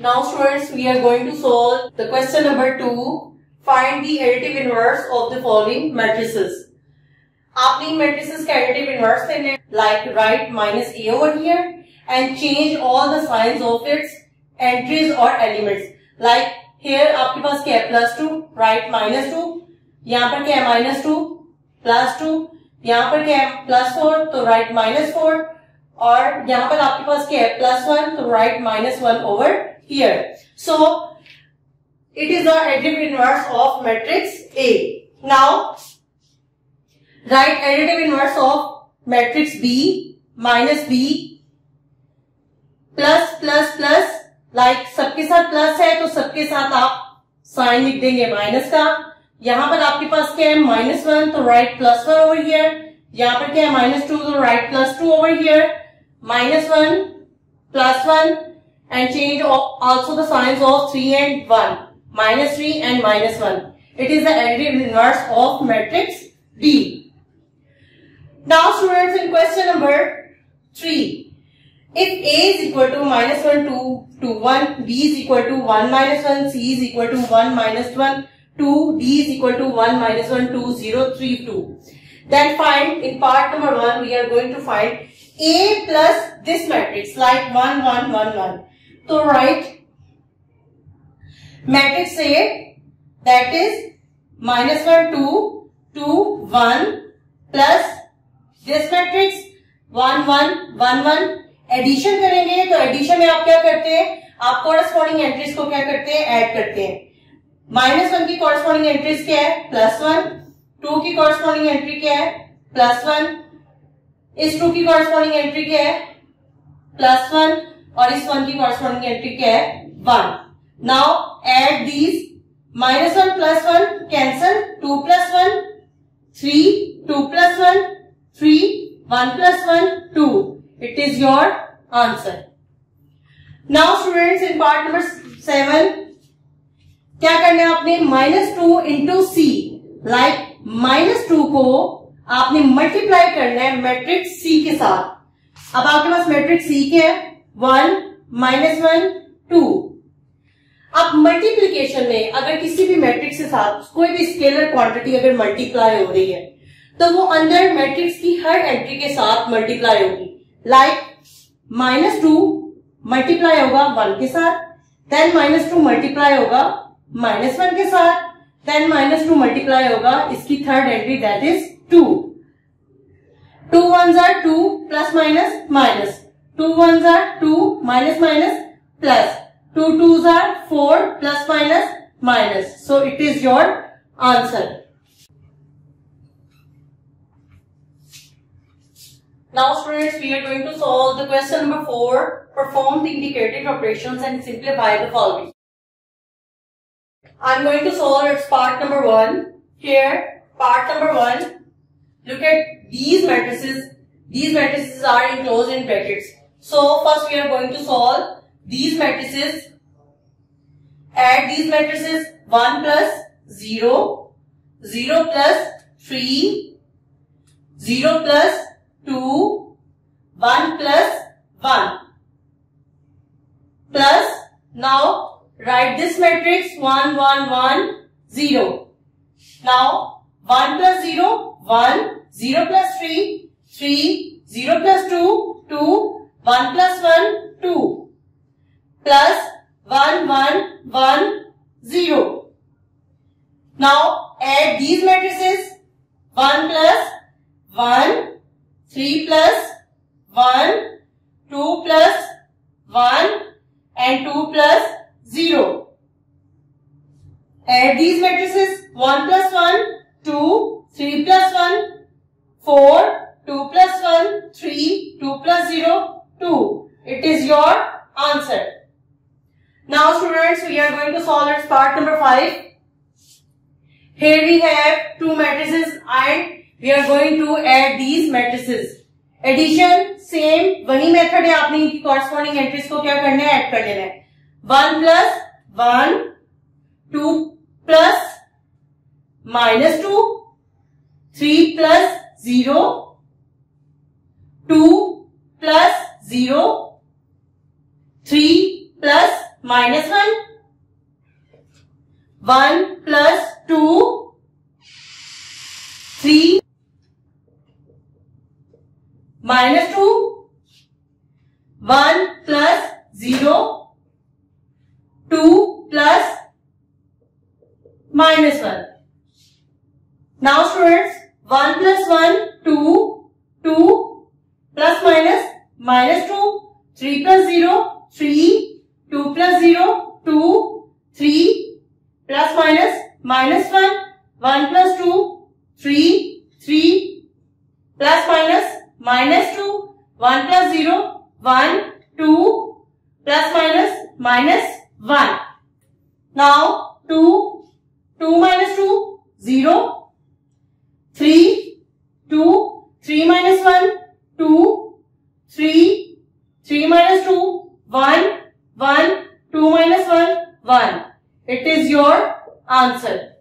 Now students, we are going to solve the question number 2. Find the additive inverse of the following matrices. आपने matrices का additive inverse लेने like write minus a over here and change all the signs of its entries or elements. Like here आपके पास क्या है? Plus two right minus two यहाँ पर क्या है? माइनस टू प्लस टू यहाँ पर क्या है? प्लस फोर तो राइट माइनस फोर और यहाँ पर आपके पास क्या है? प्लस वन तो right minus one over here so it is the inverse of matrix A now right additive inverse of matrix B minus B plus plus plus like like, सबके साथ प्लस है तो सबके साथ आप साइन लिख देंगे माइनस का। यहाँ पर आपके पास क्या है? माइनस वन तो right plus one over here यहाँ पर क्या है? माइनस टू तो right plus two over here minus one plus one and change also the signs of three and one minus three and minus one it is the android inverse of matrix D now students in question number three If A is equal to minus 1, 2 to 1, B is equal to 1 minus 1, C is equal to 1 minus 1, 2, D is equal to 1 minus 1, 2, 0, 3, 2. Then find, in part number 1, we are going to find A plus this matrix like 1, 1, 1, 1. So write matrix A that is minus 1, 2, 2, 1 plus this matrix 1, 1, 1, 1 addition करेंगे तो addition में आप क्या करते हैं? आप corresponding entries को क्या करते हैं? ऐड करते हैं। माइनस वन की कॉरेस्पॉन्डिंग एंट्रीज क्या है? प्लस वन टू की कॉरेस्पॉन्डिंग एंट्री क्या है? प्लस वन इस टू की कॉरेस्पॉन्डिंग एंट्री क्या है? प्लस वन और इस वन की कॉरस्पॉन्डिंग एंट्री क्या है? One now add these minus one plus one cancel two plus one three two plus one three one plus one two it is your answer now students in part number seven क्या करना है आपने minus two into C like minus two को आपने multiply करना है matrix C के साथ. अब आपके पास मैट्रिक्स सी के वन माइनस वन टू अब मल्टीप्लीकेशन में अगर किसी भी मैट्रिक्स के साथ, कोई भी स्केलर क्वांटिटी अगर मल्टीप्लाई हो रही है तो वो अंदर मैट्रिक्स की हर एंट्री के साथ मल्टीप्लाई होगी. लाइक माइनस टू मल्टीप्लाई होगा वन के साथ देन माइनस टू मल्टीप्लाई होगा माइनस वन के साथ देन माइनस टू मल्टीप्लाई होगा इसकी third entry that is two two one are two plus minus minus two one are two minus minus plus two two are four plus minus minus so it is your answer Now students, we are going to solve the question number 4. Perform the indicated operations and simplify the following. I'm going to solve its part number 1. Here, part number 1. Look at these matrices. These matrices are enclosed in brackets. So first we are going to solve these matrices. Add these matrices 1 plus 0, 0 plus 3, 0 plus 2, 1 plus 1. Plus now write this matrix 1, 1, 1, 0. Now 1 plus 0, 1, 0 plus 3, 3, 0 plus 2, 2, 1 plus 1, 2. Plus 1, 1, 1, 0. Now add these matrices. 1 plus 1, 3 plus 1, 2 plus 1 and 2 plus 0. Add these matrices 1 plus 1, 2, 3 plus 1, 4, 2 plus 1, 3, 2 plus 0, 2. It is your answer. Now students, we are going to solve its part number 5. Here we have two matrices and we are going to add these matrices addition same वही method है आपने इनकी corresponding entries को क्या करना है? Add कर लेना है। One plus one two plus minus two three plus zero two plus zero three plus minus one one plus two three minus 2, 1 plus 0, 2 plus minus 1. Now students, 1 plus 1, 2, 2 plus minus, minus 2, 3 plus 0, 3, 2 plus 0, 2, 3 plus minus, minus 1, 1 plus 2, 3, 3 plus minus, minus 2, 1 plus 0, 1, 2 plus minus, minus 1. Now 2, 2 minus 2, 0, 3, 2, 3 minus 1, 2, 3, 3 minus 2, 1, 1, 2 minus 1, 1. It is your answer.